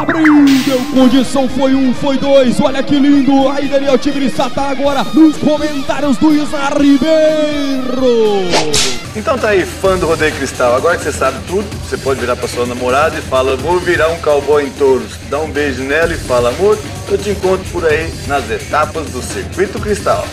Abriu, deu condição, foi um, foi dois, olha que lindo. Aí Daniel Tigre está agora nos comentários do Isa Ribeiro. Então tá aí, fã do Rodeio Cristal. Agora que você sabe tudo, você pode virar pra sua namorada e fala: Vou virar um cowboy em touros. Dá um beijo nela e fala: Amor, eu te encontro por aí nas etapas do Circuito Cristal.